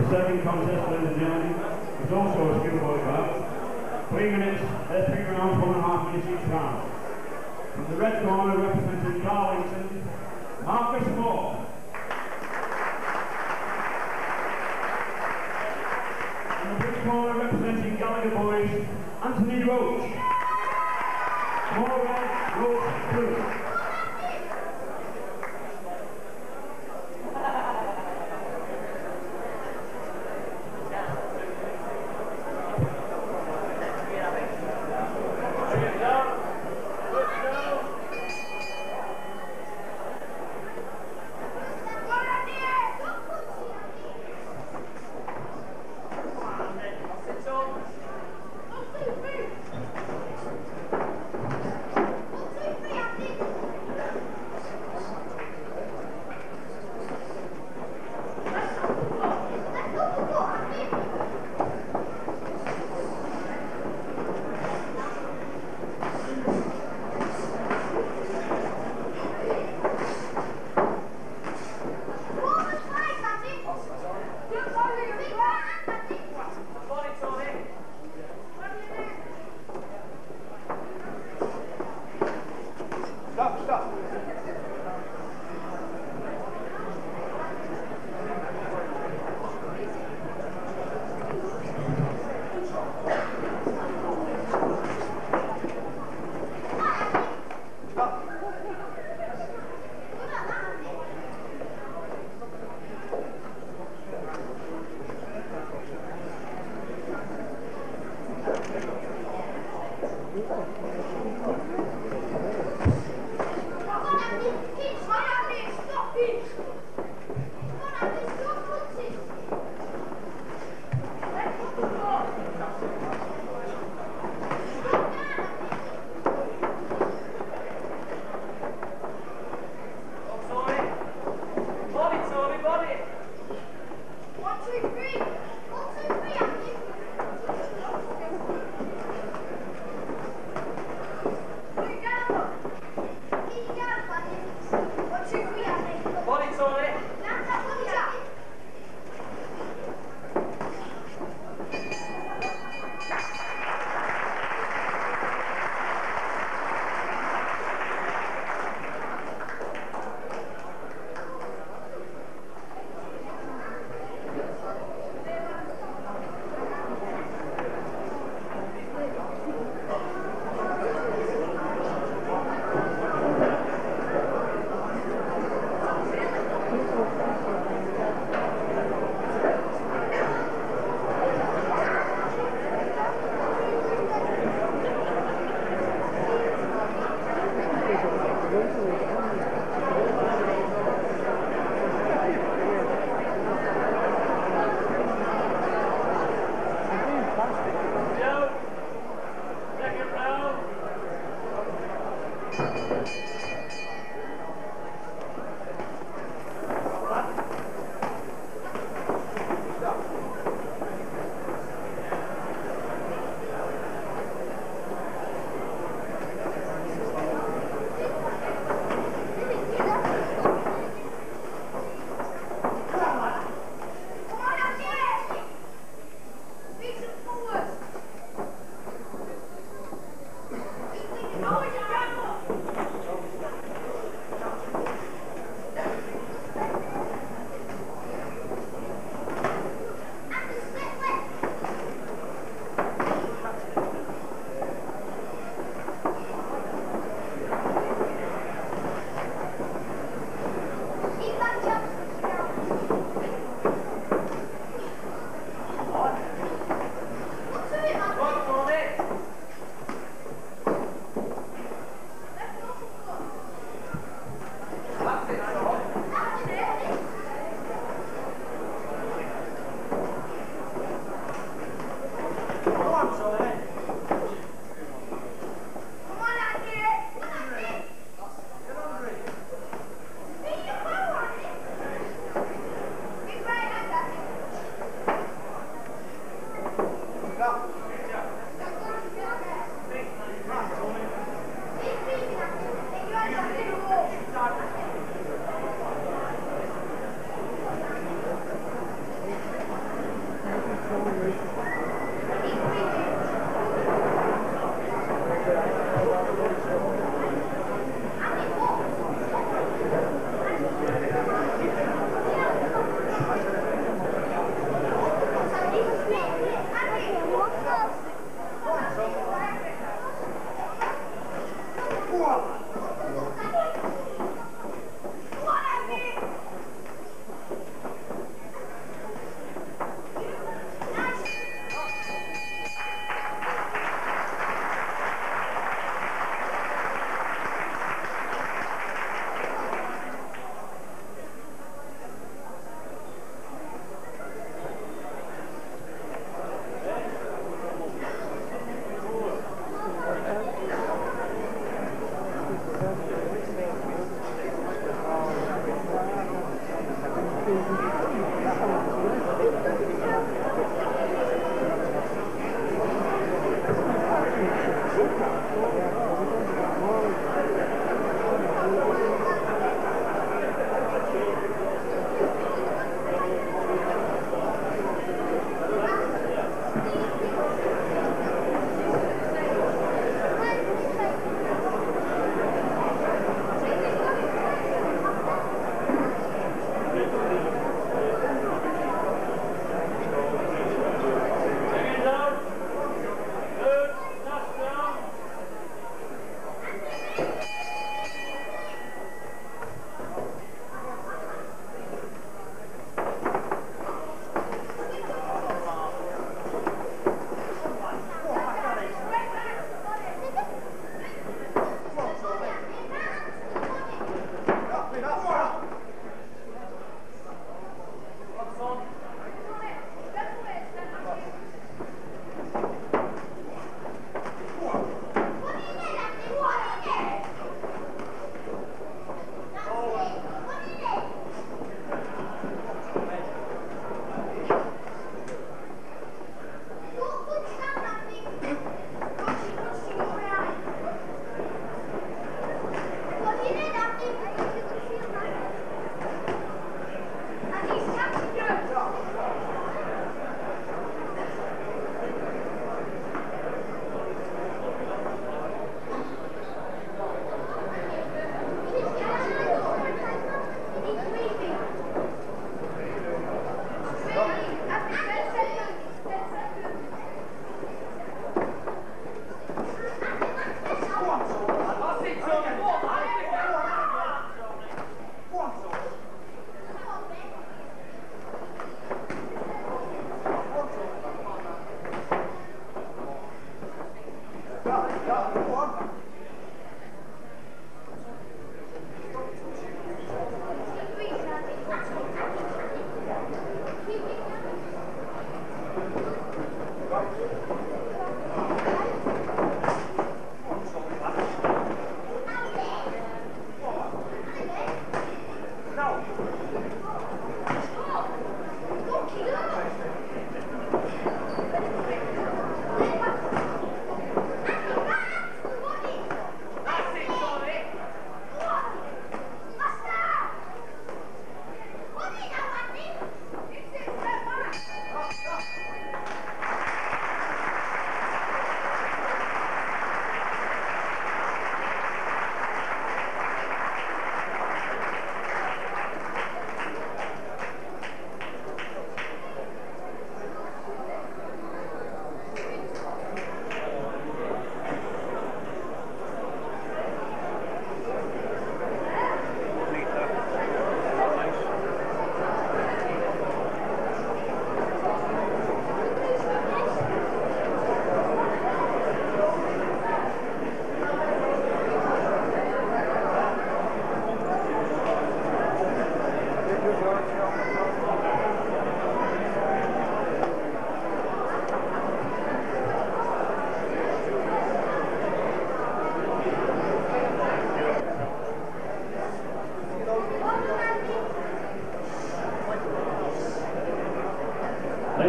second contest, ladies and gentlemen, is also a schoolboy bout. Three minutes, uh, three rounds, one and a half minutes each round. From the red corner, representing Darlington, Marcus Moore. In the blue corner, representing Gallagher Boys, Anthony Roche. Moore red, Roche blue.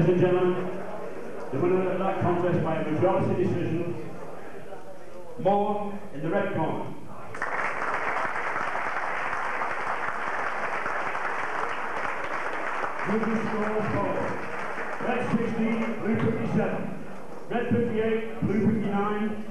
Ladies and gentlemen, the winner of that contest by a majority decision, Moore in the red corner. Moving scores forward. Red 16, blue 57. Red 58, blue 59.